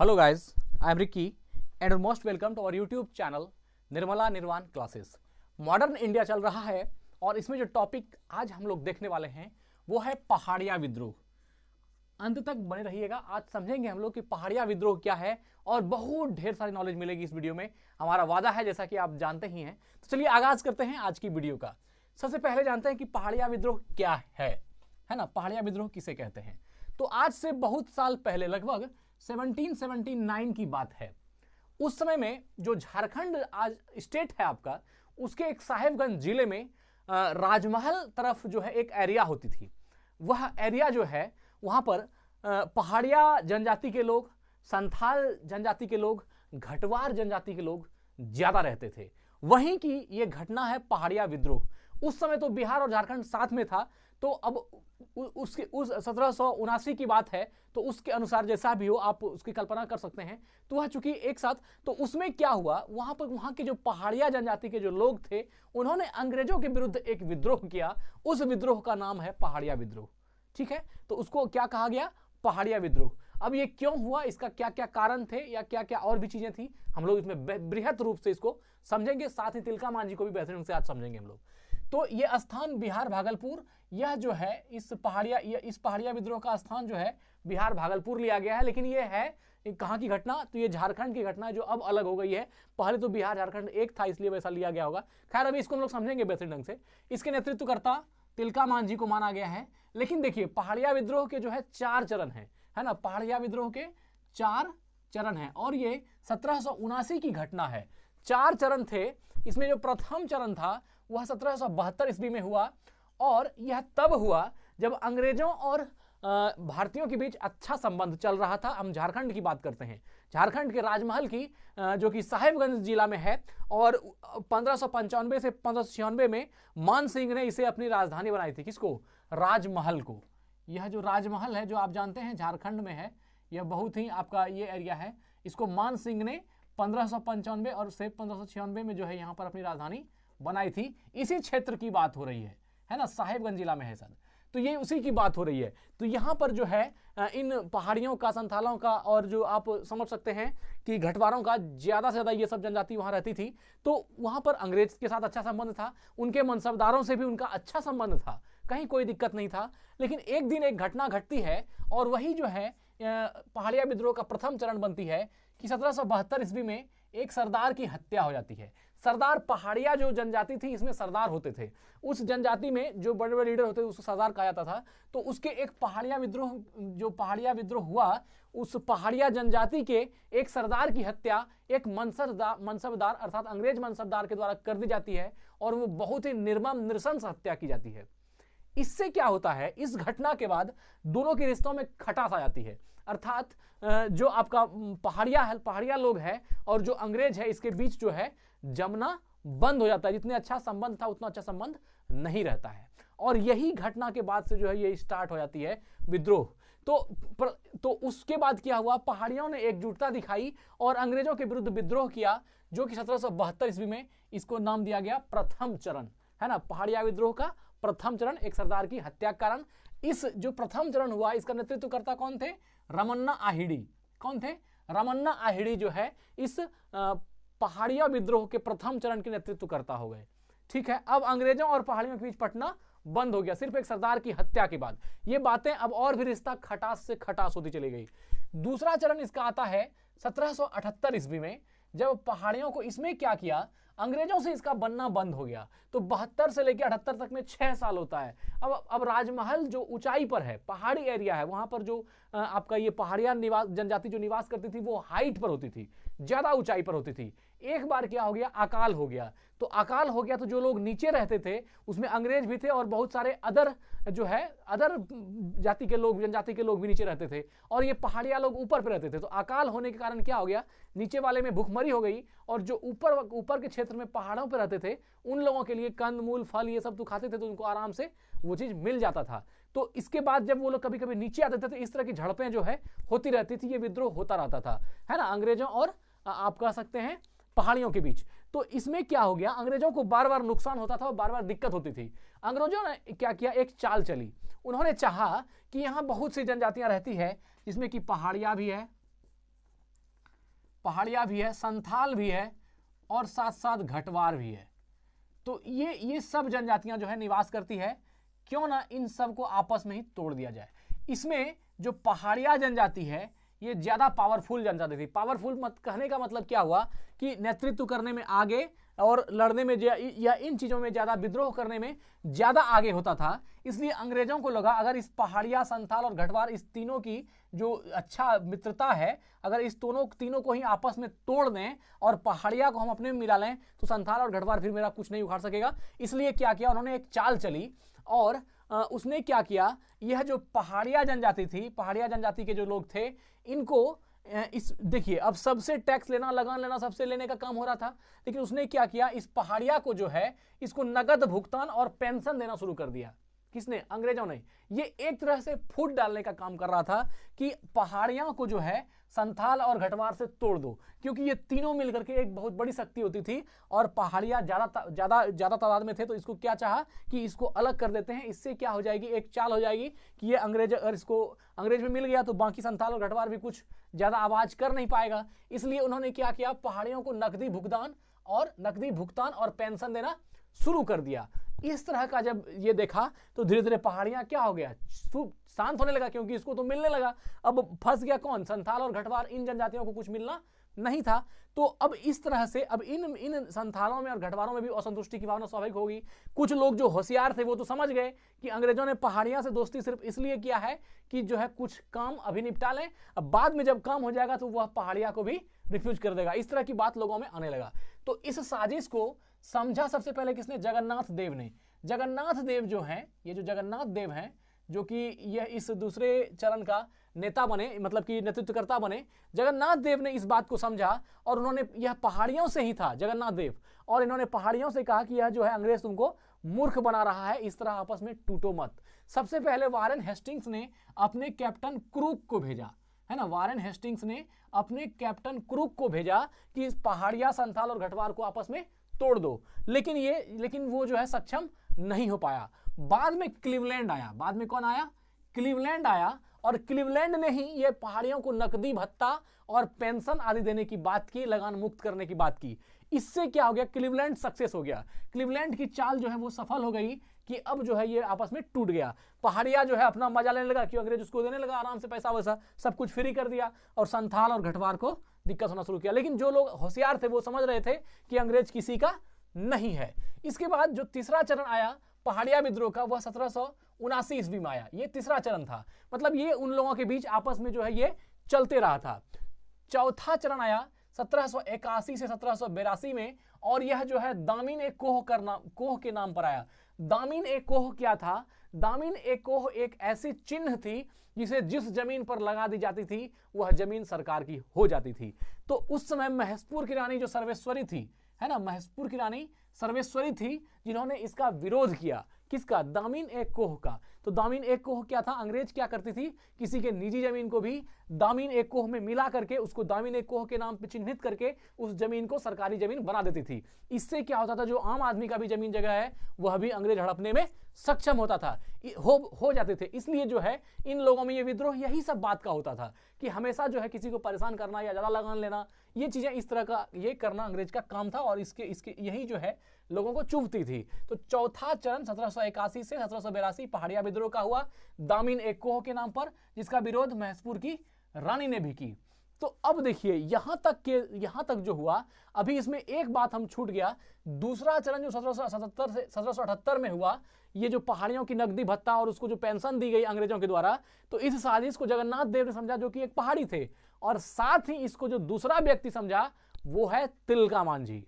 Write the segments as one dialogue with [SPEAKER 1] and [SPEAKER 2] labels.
[SPEAKER 1] Hello guys, I am Ricky and most welcome to our YouTube channel Nirmala Nirvana classes modern India चल रहा है और इसमें जो टॉपिक आज हम लोग देखने वाले हैं वो है पहाड़िया विद्रोह। अंत तक बने रहिएगा आज समझेंगे हम लोग कि पहाड़िया विद्रोह क्या है और बहुत ढेर सारी नॉलेज मिलेगी इस वीडियो में। हमारा वादा है जैसा कि आप जानते ही हैं। तो चलिए आगाज़ करते हैं आज की वीडियो का। सबसे पहले जानते हैं कि पहाड़िया विद्रोह क्या है है ना? पहाड़िया विद्रोह किसे कहते हैं? तो आज से बहुत साल पहले लगभग 1779 की बात है। उस समय में जो झारखंड आज स्टेट है आपका, उसके एक साहेबगंज ज़िले में राजमहल तरफ़ जो है एक एरिया होती थी। वह एरिया जो है, वहाँ पर पहाड़िया जनजाति के लोग, संथाल जनजाति के लोग, घटवार जनजाति के लोग ज़्यादा रहते थे। वहीं की ये घटना है पहाड़िया विद्रोह। उस समय तो बिहार और झारखंड साथ में था तो अब उसके, उस सत्रह सौ उनासी की बात है तो उसके अनुसार जैसा भी हो, आप उसकी कल्पना कर सकते हैं। तो वह चूँकि एक साथ तो उसमें क्या हुआ? वहाँ पर, वहाँ के जो पहाड़िया जनजाति के जो लोग थे, उन्होंने अंग्रेज़ों के विरुद्ध एक विद्रोह किया। उस विद्रोह का नाम है पहाड़िया विद्रोह। ठीक है? तो उसको क्या कहा गया? पहाड़िया विद्रोह। अब ये क्यों हुआ? इसका क्या क्या कारण थे? या क्या क्या और भी चीज़ें थी? हम लोग इसमें बृ- बृहत रूप से इसको समझेंगे। साथ ही तिलका मांझी को भी बेहतरीन से आज समझेंगे हम लोग। तो ये स्थान बिहार भागलपुर, यह जो है, इस पहाड़िया इस पहाड़िया विद्रोह का स्थान जो है, बिहार भागलपुर लिया गया है। लेकिन ये है कहाँ की घटना? तो ये झारखंड की घटना जो अब अलग हो गई है। पहले तो बिहार, झारखंड एक था, इसलिए वैसा लिया गया होगा। खैर, अभी इसको हम लोग समझेंगे बेहतरीन ढंग से। इसके नेतृत्वकर्ता तिलका मांझी को माना गया है। लेकिन देखिए, पहाड़िया विद्रोह के जो है, चार चरण है है ना? पहाड़िया विद्रोह के चार चरण है। और ये सत्रह सौ उनासी की घटना है। चार चरण थे। इसमें जो प्रथम चरण था वह सत्रह सौ बहत्तर ईस्वी में हुआ और यह तब हुआ जब अंग्रेज़ों और भारतीयों के बीच अच्छा संबंध चल रहा था। हम झारखंड की बात करते हैं। झारखंड के राजमहल की जो कि साहेबगंज जिला में है और पंद्रह से पंद्रह में मान सिंह ने इसे अपनी राजधानी बनाई थी। किसको? राजमहल को। यह जो राजमहल है, जो आप जानते हैं, झारखंड में है, यह बहुत ही आपका ये एरिया है। इसको मान सिंह ने पंद्रह और से पंद्रह में जो है, यहाँ पर अपनी राजधानी बनाई थी, इसी क्षेत्र की बात हो रही है है ना? साहेबगंज जिला में है सर। तो ये उसी की बात हो रही है। तो यहाँ पर जो है इन पहाड़ियों का, संथालों का और जो आप समझ सकते हैं कि घटवारों का ज़्यादा से ज़्यादा ये सब जनजाति वहाँ रहती थी तो वहाँ पर अंग्रेज़ के साथ अच्छा संबंध था, उनके मनसबदारों से भी उनका अच्छा संबंध था, कहीं कोई दिक्कत नहीं था। लेकिन एक दिन एक घटना घटती है और वही जो है पहाड़िया विद्रोह का प्रथम चरण बनती है कि सत्रह सौ बहत्तर ईस्वी में एक सरदार की हत्या हो जाती है। सरदार पहाड़िया जो जनजाति थी, इसमें सरदार होते थे। उस जनजाति में जो बड़े बड़े लीडर होते थे उसको सरदार कहा जाता था। तो उसके एक पहाड़िया विद्रोह, जो पहाड़िया विद्रोह हुआ, उस पहाड़िया जनजाति के एक सरदार की हत्या एक मनसबदार मनसबदार, अर्थात अंग्रेज़ मनसबदार के द्वारा कर दी जाती है और वो बहुत ही निर्मम, निरसंस हत्या की जाती है। इससे क्या होता है? इस घटना के बाद दोनों के रिश्तों में खटास आ जाती है। अर्थात जो आपका पहाड़िया है पहाड़िया लोग है और जो अंग्रेज़ है इसके बीच जो है जमना बंद हो जाता है। जितने अच्छा संबंध था उतना अच्छा संबंध नहीं रहता है। और यही घटना के बाद से जो है ये स्टार्ट हो जाती है विद्रोह। तो पर, तो उसके बाद क्या हुआ? पहाड़ियों ने एकजुटता दिखाई और अंग्रेज़ों के विरुद्ध विद्रोह किया जो कि सत्रह सौ बहत्तर ईस्वी में इसको नाम दिया गया प्रथम चरण। है ना? पहाड़िया विद्रोह का प्रथम चरण, एक सरदार की हत्या कारण। इस जो प्रथम चरण हुआ, इसका नेतृत्वकर्ता कौन थे? रमन्ना आहिड़ी। कौन थे? रमन्ना आहिड़ी जो है, इस पहाड़िया विद्रोह के प्रथम चरण के नेतृत्वकर्ता हो गए। ठीक है, अब अंग्रेज़ों और पहाड़ियों के बीच पटना बंद हो गया, सिर्फ़ एक सरदार की हत्या के बाद। ये बातें अब और भी रिश्ता खटास से खटास होती चली गई। दूसरा चरण इसका आता है, सत्रह ईस्वी में, जब पहाड़ियों को इसमें क्या किया अंग्रेज़ों से इसका बनना बंद हो गया। तो बहत्तर से लेकर अठहत्तर तक में छह साल होता है। अब अब राजमहल जो ऊंचाई पर है, पहाड़ी एरिया है, वहाँ पर जो आपका ये पहाड़िया निवास, जनजाति जो निवास करती थी, वो हाइट पर होती थी, ज़्यादा ऊंचाई पर होती थी। एक बार क्या हो गया? अकाल हो गया। तो अकाल हो गया तो जो लोग नीचे रहते थे, उसमें अंग्रेज़ भी थे और बहुत सारे अदर जो है, अदर जाति के लोग, जनजाति के लोग भी नीचे रहते थे और ये पहाड़िया लोग ऊपर पे रहते थे। तो अकाल होने के कारण क्या हो गया? नीचे वाले में भूखमरी हो गई और जो ऊपर ऊपर के क्षेत्र में पहाड़ों पर रहते थे, उन लोगों के लिए कंद, मूल, फल ये सब तो खाते थे तो उनको आराम से वो चीज़ मिल जाता था। तो इसके बाद जब वो लोग कभी कभी नीचे आते थे तो इस तरह की झड़पें जो है होती रहती थी, ये विद्रोह होता रहता था। है ना? अंग्रेज़ों और आप कह सकते हैं पहाड़ियों के बीच। तो इसमें क्या हो गया? अंग्रेज़ों को बार बार नुकसान होता था और बार बार दिक्कत होती थी। अंग्रेज़ों ने क्या किया? एक चाल चली। उन्होंने चाहा कि यहाँ बहुत सी जनजातियाँ रहती है, जिसमें कि पहाड़िया भी है, पहाड़िया भी है, संथाल भी है और साथ साथ घटवार भी है। तो ये ये सब जनजातियाँ जो है निवास करती है, क्यों ना इन सबको आपस में ही तोड़ दिया जाए? इसमें जो पहाड़िया जनजाति है ये ज़्यादा पावरफुल जनजाति थी। पावरफुल मत कहने का मतलब क्या हुआ कि नेतृत्व करने में आगे और लड़ने में या इन चीज़ों में ज़्यादा विद्रोह करने में ज़्यादा आगे होता था। इसलिए अंग्रेज़ों को लगा, अगर इस पहाड़िया संथाल और घटवार इस तीनों की जो अच्छा मित्रता है, अगर इस दोनों, तीनों को ही आपस में तोड़ दें और पहाड़िया को हम अपने में मिला लें तो संथाल और घटवार फिर मेरा कुछ नहीं उखाड़ सकेगा। इसलिए क्या किया, उन्होंने एक चाल चली और उसने क्या किया, यह जो पहाड़िया जनजाति थी, पहाड़िया जनजाति के जो लोग थे, इनको इस, देखिए, अब सबसे टैक्स लेना, लगान लेना सबसे लेने का काम हो रहा था, लेकिन उसने क्या किया? इस पहाड़िया को जो है, इसको नगद भुगतान और पेंशन देना शुरू कर दिया। किसने? अंग्रेज़ों ने। ये एक तरह से फूट डालने का काम कर रहा था कि पहाड़ियों को जो है संथाल और घटवार से तोड़ दो, क्योंकि ये तीनों मिलकर के एक बहुत बड़ी शक्ति होती थी और पहाड़ियाँ ज़्यादा ज़्यादा ज़्यादा तादाद में थे तो इसको क्या चाहा कि इसको अलग कर देते हैं। इससे क्या हो जाएगी? एक चाल हो जाएगी कि ये अंग्रेज़ अगर इसको अंग्रेज़ में मिल गया तो बाकी संथाल और घटवार भी कुछ ज़्यादा आवाज़ कर नहीं पाएगा। इसलिए उन्होंने क्या किया? पहाड़ियों को नकदी भुगतान और नकदी भुगतान और पेंशन देना शुरू कर दिया। इस तरह का जब ये देखा तो धीरे धीरे पहाड़ियाँ क्या हो गया? शांत होने लगा क्योंकि इसको तो मिलने लगा। अब फंस गया कौन? संथाल और घटवार, इन जनजातियों को कुछ मिलना नहीं था। तो अब इस तरह से, अब इन इन संथालों में और घटवारों में भी असंतुष्टि की भावना स्वाभाविक होगी। कुछ लोग जो होशियार थे, वो तो समझ गए कि अंग्रेज़ों ने पहाड़ियाँ से दोस्ती सिर्फ़ इसलिए किया है कि जो है कुछ काम अभी निपटा लें। अब बाद में जब काम हो जाएगा तो वह पहाड़िया को भी रिफ्यूज कर देगा। इस तरह की बात लोगों में आने लगा। तो इस साजिश को समझा सबसे पहले किसने? जगन्नाथ देव ने। जगन्नाथ देव जो हैं, ये जो जगन्नाथ देव हैं, जो कि यह इस दूसरे चरण का नेता बने मतलब कि नेतृत्वकर्ता बने, जगन्नाथ देव ने इस बात को समझा और उन्होंने यह पहाड़ियों से ही था, जगन्नाथ देव। और इन्होंने पहाड़ियों से कहा कि यह जो है अंग्रेज़ तुमको मूर्ख बना रहा है, इस तरह आपस में टूटो मत। सबसे पहले वारेन हेस्टिंग्स ने अपने कैप्टन क्रूक को भेजा, है ना? वारेन हेस्टिंग्स ने अपने कैप्टन क्रूक को भेजा कि इस पहाड़िया संथाल और घटवार को आपस में तोड़ दो। लेकिन ये, लेकिन वो जो है सक्षम नहीं हो पाया। बाद में क्लीवलैंड आया। बाद में कौन आया? क्लीवलैंड आया। और क्लीवलैंड ने ही ये पहाड़ियों को नकदी, भत्ता और पेंशन आदि देने की बात की, लगान मुक्त करने की बात की। इससे क्या हो गया? क्लीवलैंड सक्सेस हो गया। क्लीवलैंड की चाल जो है वो सफल हो गई। कि अब जो है ये आपस में टूट गया। पहाड़िया जो है अपना मज़ा लेने लगा क्यों अंग्रेज़ उसको देने लगा आराम से पैसा वैसा, सब कुछ फ्री कर दिया और संथाल और घटवार को दिक्कत होना शुरू किया। लेकिन जो लोग होशियार थे, वो समझ रहे थे कि अंग्रेज़ किसी का नहीं है। इसके बाद जो तीसरा चरण आया, पहाड़िया विद्रोह का, वह सत्रह सौ उनासी ईस्वी में आया। ये तीसरा चरण था। मतलब ये उन लोगों के बीच आपस में जो है ये चलते रहा था। चौथा चरण आया, सत्रह से सत्रह में, और यह जो है दामिन कोह करना, कोह के नाम पर आया। दामिन ए कोह क्या था? दामिन ए कोह एक ऐसी चिन्ह थी जिसे जिस ज़मीन पर लगा दी जाती थी, वह ज़मीन सरकार की हो जाती थी। तो उस समय महसपुर की रानी जो सर्वेश्वरी थी, है ना? महसपुर की रानी सर्वेश्वरी थी जिन्होंने इसका विरोध किया। किसका? दामिन एक कोह का। तो दामिन एक कोह क्या था? अंग्रेज़ क्या करती थी? किसी के निजी ज़मीन को भी दामिन एक कोह में मिला करके, उसको दामिन एक कोह के नाम पे चिन्हित करके उस ज़मीन को सरकारी ज़मीन बना देती थी। इससे क्या होता था? जो आम आदमी का भी ज़मीन जगह है, वह भी अंग्रेज़ हड़पने में सक्षम होता था। हो हो जाते थे। इसलिए जो है, इन लोगों में ये विद्रोह, यही सब बात का होता था कि हमेशा जो है किसी को परेशान करना या ज़्यादा लगान लेना ये चीज़ें इस तरह का, ये करना अंग्रेज़ का काम था और इसके इसके, यही जो है, लोगों को चुभती थी। तो चौथा चरण सत्रह सौ इक्यासी से सत्रह पहाड़िया विद्रोह का हुआ, दामिन एक के नाम पर, जिसका विरोध महसपुर की रानी ने भी की। तो अब देखिए, यहाँ तक के, यहाँ तक जो हुआ, अभी इसमें एक बात हम छूट गया। दूसरा चरण जो सत्रह से सत्रह सौ अठहत्तर में हुआ, ये जो पहाड़ियों की नकदी भत्ता और उसको जो पेंशन दी गई अंग्रेज़ों के द्वारा तो इस साजिश को जगन्नाथ देव ने समझा जो कि एक पहाड़ी थे। और साथ ही इसको जो दूसरा व्यक्ति समझा, वो है तिलका मांझी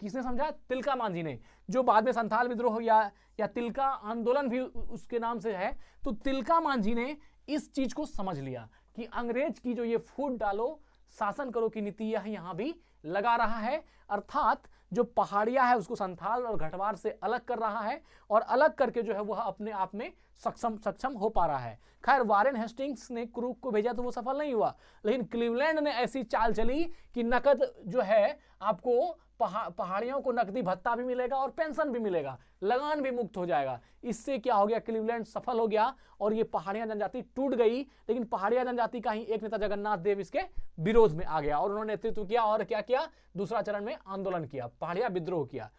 [SPEAKER 1] किसने समझा? तिलका मांझी ने। जो बाद में संथाल विद्रोह या या तिलका आंदोलन भी उसके नाम से है तो तिलका मांझी ने इस चीज़ को समझ लिया। कि अंग्रेज़ की जो ये फूट डालो, शासन करो की नीति यह यहाँ भी लगा रहा है। अर्थात जो पहाड़िया है, उसको संथाल और घटवार से अलग कर रहा है और अलग करके जो है वह अपने आप में सक्षम सक्षम हो पा रहा है। खैर, वारेन हेस्टिंग्स ने क्रूक को भेजा तो वो सफल नहीं हुआ, लेकिन क्लीवलैंड ने ऐसी चाल चली कि नकद जो है आपको पहा, पहाड़ियों को नकदी भत्ता भी मिलेगा और पेंशन भी मिलेगा लगान भी मुक्त हो जाएगा। इससे क्या हो गया? क्लीवलैंड सफल हो गया और ये पहाड़ियाँ जनजाति टूट गई लेकिन पहाड़िया जनजाति का ही एक नेता जगन्नाथ देव इसके विरोध में आ गया और उन्होंने नेतृत्व किया और क्या किया? दूसरा चरण में आंदोलन किया पहाड़िया विद्रोह किया।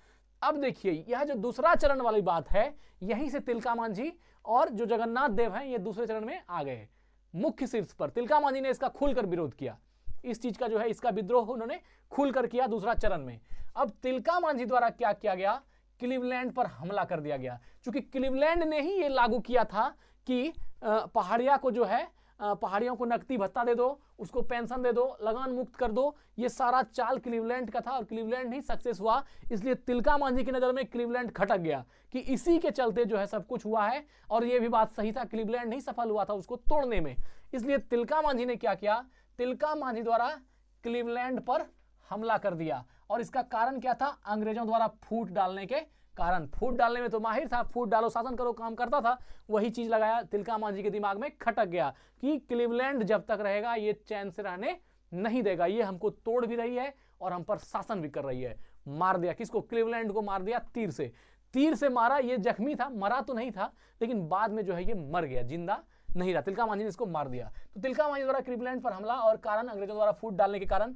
[SPEAKER 1] अब देखिए यह जो दूसरा चरण वाली बात है यहीं से तिलका मांझी और जो जगन्नाथ देव हैं ये दूसरे चरण में आ गए मुख्य शीर्ष पर तिलका मांझी ने इसका खुलकर विरोध किया। इस चीज़ का जो है, इसका विद्रोह उन्होंने खुलकर किया दूसरा चरण में। अब तिलका मांझी द्वारा क्या किया गया? क्लिवलैंड पर हमला कर दिया गया। क्योंकि क्लिवलैंड ने ही ये लागू किया था कि पहाड़िया को जो है पहाड़ियों को नकदी भत्ता दे दो, उसको पेंशन दे दो, लगान मुक्त कर दो, ये सारा चाल क्लीवलैंड का था और क्लीवलैंड ही सक्सेस हुआ। इसलिए तिलका मांझी की नज़र में क्लीवलैंड खटक गया कि इसी के चलते जो है सब कुछ हुआ है और ये भी बात सही था, क्लीवलैंड ही सफल हुआ था उसको तोड़ने में। इसलिए तिलका मांझी ने क्या किया? तिलका मांझी द्वारा क्लीवलैंड पर हमला कर दिया। और इसका कारण क्या था? अंग्रेज़ों द्वारा फूट डालने के कारण। फूट डालने में तो माहिर था, फूट डालो, शासन करो, काम करता था। वही चीज़ लगाया, तिलका मांझी के दिमाग में खटक गया कि क्लीवलैंड जब तक रहेगा, ये चैन से रहने नहीं देगा। ये हमको तोड़ भी रही है और हम पर शासन भी कर रही है। मार दिया। किसको? क्लीवलैंड को मार दिया तीर से। तीर से मारा, ये जख्मी था, मरा तो नहीं था, लेकिन बाद में जो है ये मर गया, ज़िंदा नहीं रहा। तिलका मांझी ने इसको मार दिया। तो तिलका मांझी द्वारा क्लीवलैंड पर हमला और कारण अंग्रेज़ों द्वारा फूट डालने के कारण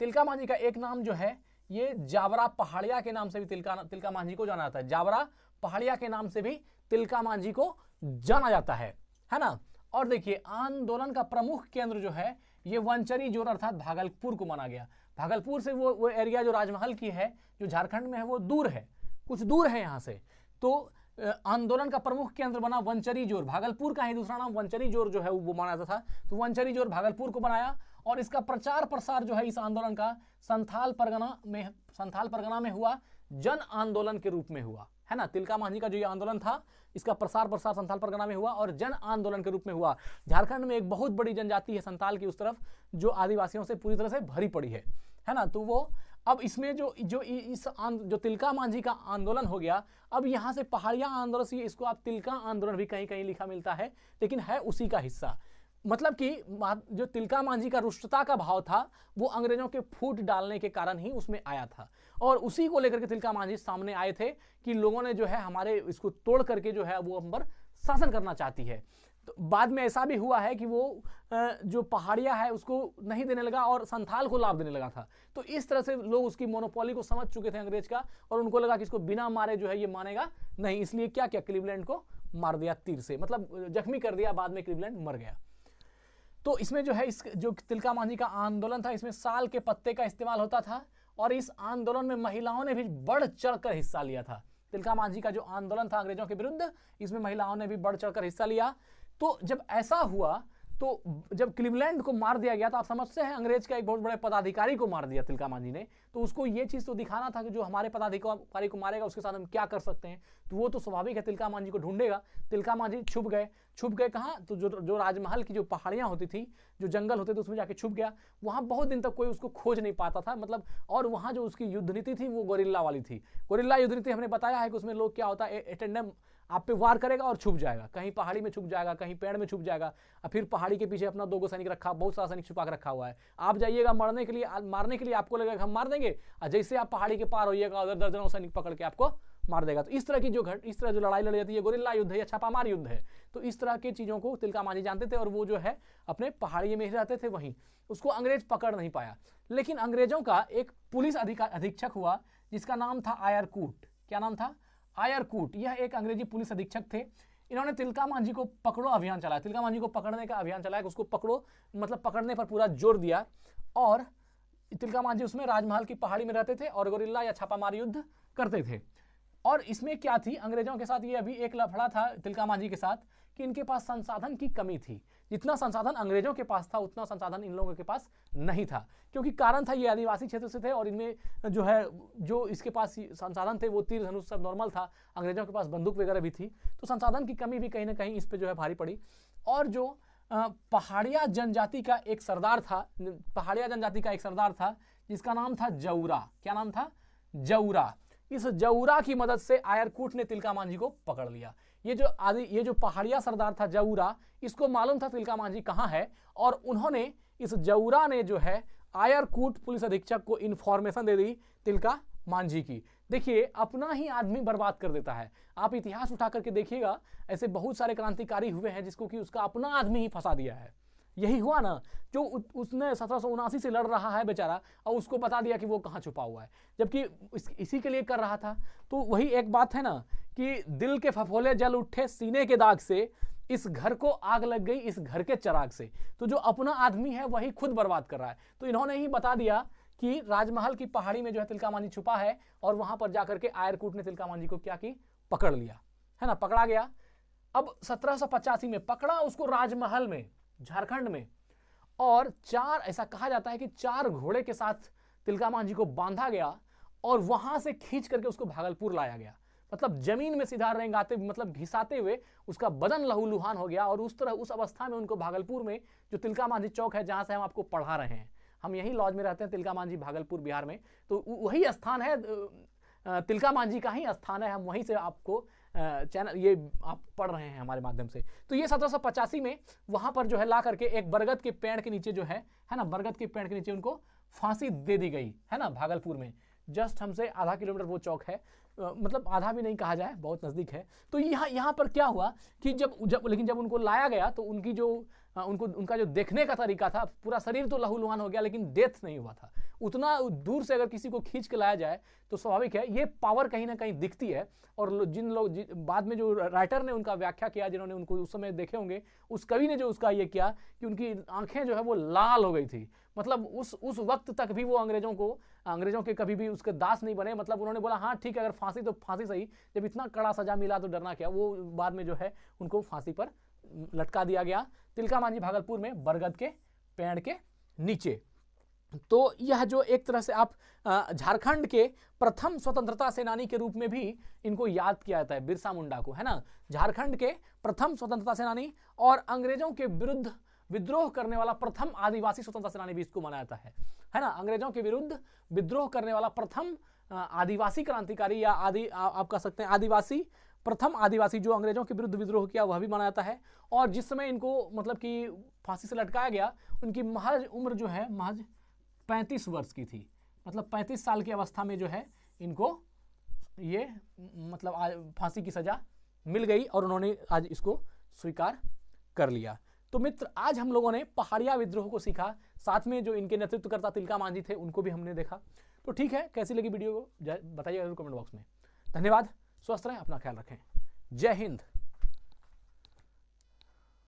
[SPEAKER 1] तिलका मांझी का एक नाम जो है, ये जावरा पहाड़िया के नाम से भी तिलका तिलका मांझी को जाना जाता है। जावरा पहाड़िया के नाम से भी तिलका मांझी को जाना जाता है है ना? और देखिए, आंदोलन का प्रमुख केंद्र जो है, ये वंचरी ज़ोर अर्थात भागलपुर को माना गया। भागलपुर से वो वो एरिया जो राजमहल की है, जो झारखंड में है, वो दूर है। कुछ दूर है यहाँ से। तो आंदोलन का प्रमुख केंद्र बना वंचरी ज़ोर। भागलपुर का ही दूसरा नाम वंचरी ज़ोर जो है वो माना जाता था। तो वंचरी ज़ोर भागलपुर को बनाया और इसका प्रचार प्रसार जो है इस आंदोलन का संथाल परगना में, संथाल परगना में हुआ, जन आंदोलन के रूप में हुआ। है ना? तिलका मांझी का जो ये आंदोलन था, इसका प्रसार प्रसार संथाल परगना में हुआ और जन आंदोलन के रूप में हुआ। झारखंड में एक बहुत बड़ी जनजाति है संथाल की उस तरफ़, जो आदिवासियों से पूरी तरह से भरी पड़ी है। है ना? तो वो अब इसमें जो जो इस जो तिलका मांझी का आंदोलन हो गया, अब यहाँ से पहाड़िया आंदोलन से इसको आप तिलका आंदोलन भी कहीं कहीं लिखा मिलता है, लेकिन है उसी का हिस्सा। मतलब कि जो तिलका मांझी का रुष्टता का भाव था, वो अंग्रेज़ों के फूट डालने के कारण ही उसमें आया था। और उसी को लेकर के तिलका मांझी सामने आए थे कि लोगों ने जो है, हमारे इसको तोड़ करके जो है, वो हम पर शासन करना चाहती है। तो बाद में ऐसा भी हुआ है कि वो जो पहाड़िया है, उसको नहीं देने लगा और संथाल को लाभ देने लगा था। तो इस तरह से लोग उसकी मोनोपोली को समझ चुके थे अंग्रेज़ का और उनको लगा कि इसको बिना मारे जो है ये मानेगा। नहीं, इसलिए क्या क्या क्लीवलैंड को मार दिया तीर से मतलब जख्मी कर दिया, बाद में क्लीवलैंड मर गया। तो इसमें जो है इस, जो तिलका मांझी का आंदोलन था, इसमें साल के पत्ते का इस्तेमाल होता था और इस आंदोलन में महिलाओं ने भी बढ़ चढ़कर हिस्सा लिया था। तिलका मांझी का जो आंदोलन था अंग्रेज़ों के विरुद्ध, इसमें महिलाओं ने भी बढ़ चढ़कर हिस्सा लिया। तो जब ऐसा हुआ तो जब क्लिवलैंड को मार दिया गया तो आप समझते हैं, अंग्रेज़ का एक बहुत बड़े पदाधिकारी को मार दिया, तिलका मांझी ने। तो उसको ये चीज़ तो दिखाना था कि जो हमारे पदाधिकारी को मारेगा, उसके साथ हम क्या कर सकते हैं। तो वो तो स्वाभाविक है, तिलका मांझी को ढूंढेगा। तिलका मांझी छुप गए। छुप गए कहाँ? तो जो जो राजमहल की जो पहाड़ियाँ होती थी, जो जंगल होते थे, उसमें जाके छुप गया। वहाँ बहुत दिन तक कोई उसको खोज नहीं पाता था मतलब और वहाँ जो उसकी युद्ध नीति थी, वो गोरिल्ला वाली थी। गोरिल्ला युद्ध नीति हमने बताया है कि उसमें लोग क्या होता है अटेंडम आप पे वार करेगा और छुप जाएगा। कहीं पहाड़ी में छुप जाएगा, कहीं पेड़ में छुप जाएगा, और फिर पहाड़ी के पीछे अपना दो गो सैनिक रखा, बहुत सारा सैनिक छुपा कर रखा हुआ है। आप जाइएगा मरने के लिए मारने के लिए आपको लगेगा हम मार देंगे, और जैसे आप पहाड़ी के पार होइएगा, उधर दर्जनों सैनिक पकड़ के आपको मार देगा। तो इस तरह की जो घट, इस तरह जो लड़ाई लड़ी जाती है गोरिल्ला युद्ध है या छापामार युद्ध है तो इस तरह की चीज़ों को तिलका मांझी जानते थे और वो जो है अपने पहाड़ी में ही रहते थे वहीं। उसको अंग्रेज़ पकड़ नहीं पाया। लेकिन अंग्रेज़ों का एक पुलिस अधिकार अधीक्षक हुआ, जिसका नाम था आयरकूट। क्या नाम था? आयरकूट यह एक अंग्रेज़ी पुलिस अधीक्षक थे। इन्होंने तिलका मांझी को पकड़ो अभियान चलाया। तिलका मांझी को पकड़ने का अभियान चलाया, उसको पकड़ो मतलब पकड़ने पर पूरा ज़ोर दिया। और तिलका मांझी उसमें राजमहल की पहाड़ी में रहते थे और गोरिल्ला या छापामार युद्ध करते थे। और इसमें क्या थी? अंग्रेज़ों के साथ ये अभी एक लफड़ा था तिलका मांझी के साथ। कि इनके पास संसाधन की कमी थी। जितना संसाधन अंग्रेज़ों के पास था, उतना संसाधन इन लोगों के पास नहीं था। क्योंकि कारण था ये आदिवासी क्षेत्र से थे और इनमें जो है, जो इसके पास संसाधन थे वो तीर धनुष सब नॉर्मल था। अंग्रेज़ों के पास बंदूक वगैरह भी थी। तो संसाधन की कमी भी कहीं ना कहीं इस पर जो है भारी पड़ी। और जो पहाड़िया जनजाति का एक सरदार था, पहाड़िया जनजाति का एक सरदार था, जिसका नाम था जौरा क्या नाम था? जौरा इस जऊरा की मदद से आयरकूट ने तिलका मांझी को पकड़ लिया। ये जो आदि ये जो पहाड़िया सरदार था जऊरा इसको मालूम था तिलका मांझी कहाँ है? और उन्होंने इस जऊरा ने जो है आयरकूट पुलिस अधीक्षक को इन्फॉर्मेशन दे दी तिलका मांझी की। देखिए अपना ही आदमी बर्बाद कर देता है। आप इतिहास उठा करके देखिएगा ऐसे बहुत सारे क्रांतिकारी हुए हैं जिसको कि उसका अपना आदमी ही फंसा दिया है। यही हुआ ना जो उसने सत्रह सौ उनासी से लड़ रहा है बेचारा और उसको बता दिया कि वो कहाँ छुपा हुआ है। जबकि इस, इसी के लिए कर रहा था। तो वही एक बात है ना कि दिल के फफोले जल उठे सीने के दाग से, इस घर को आग लग गई, इस घर के चराग से। तो जो अपना आदमी है, वही खुद बर्बाद कर रहा है। तो इन्होंने ही बता दिया कि राजमहल की पहाड़ी में जो है तिलका मांझी छुपा है और वहाँ पर जाकर के आयरकूट ने तिलका मांझी को क्या की? पकड़ लिया। है ना? पकड़ा गया। अब सत्रह में पकड़ा उसको राजमहल में, झारखंड में। और चार, ऐसा कहा जाता है कि चार घोड़े के साथ तिलका मांझी को बांधा गया और वहाँ से खींच करके उसको भागलपुर लाया गया। मतलब ज़मीन में सीधा रेंगाते मतलब घिसाते हुए उसका बदन लहूलुहान हो गया और उस तरह, उस अवस्था में उनको भागलपुर में जो तिलका मांझी चौक है, जहाँ से हम आपको पढ़ा रहे हैं, हम यही लॉज में रहते हैं तिलका मांझी भागलपुर बिहार में। तो वही स्थान है तिलका मांझी का ही स्थान है, हम वहीं से आपको चैनल, ये आप पढ़ रहे हैं हमारे माध्यम से। तो ये सत्रह सौ पचासी में वहाँ पर जो है ला करके एक बरगद के पेड़ के नीचे जो है है ना, बरगद के पेड़ के नीचे उनको फांसी दे दी गई, है ना, भागलपुर में। जस्ट हमसे आधा किलोमीटर वो चौक है। मतलब आधा भी नहीं कहा जाए, बहुत नज़दीक है। तो यहाँ यहाँ पर क्या हुआ कि जब जब, लेकिन जब उनको लाया गया तो उनकी जो उनको, उनका जो देखने का तरीका था, पूरा शरीर तो लहूलुहान हो गया, लेकिन डेथ नहीं हुआ था। उतना दूर से अगर किसी को खींच के लाया जाए तो स्वाभाविक है, ये पावर कहीं ना कहीं दिखती है। और जिन लोग बाद में जो राइटर ने उनका व्याख्या किया, जिन्होंने उनको उस समय देखे होंगे, उस कवि ने जो उसका ये किया कि उनकी आँखें जो है वो लाल हो गई थी। मतलब उस उस वक्त तक भी वो अंग्रेज़ों को अंग्रेज़ों के कभी भी उसके दास नहीं बने। मतलब उन्होंने बोला हाँ ठीक है, अगर फांसी तो फांसी सही, जब इतना कड़ा सजा मिला तो डरना क्या? वो बाद में जो है, उनको फांसी पर लटका दिया गया। तिलका मांझी भागलपुर में बरगद के पेड़ के नीचे। तो यह जो एक तरह से आप झारखंड के प्रथम स्वतंत्रता सेनानी के रूप में भी इनको याद किया जाता है, बिरसा मुंडा को, है ना? झारखंड के प्रथम स्वतंत्रता सेनानी और अंग्रेज़ों के विरुद्ध विद्रोह करने वाला प्रथम आदिवासी स्वतंत्रता सेनानी भी इसको माना जाता है। है ना? अंग्रेज़ों के विरुद्ध विद्रोह करने वाला प्रथम आदिवासी क्रांतिकारी या आदि आप कह सकते हैं आदिवासी, प्रथम आदिवासी जो अंग्रेज़ों के विरुद्ध विद्रोह किया वह भी माना जाता है। और जिस समय इनको मतलब कि फांसी से लटकाया गया, उनकी महज उम्र जो है, महज पैंतीस वर्ष की थी। मतलब पैंतीस साल की अवस्था में जो है, इनको ये मतलब फांसी की सजा मिल गई और उन्होंने आज इसको स्वीकार कर लिया। तो मित्र, आज हम लोगों ने पहाड़िया विद्रोह को सीखा साथ में जो इनके नेतृत्वकर्ता तिलका मांझी थे, उनको भी हमने देखा। तो ठीक है, कैसी लगी वीडियो को? बताइए कमेंट बॉक्स में। धन्यवाद, स्वस्थ रहें, अपना ख्याल रखें। जय हिंद।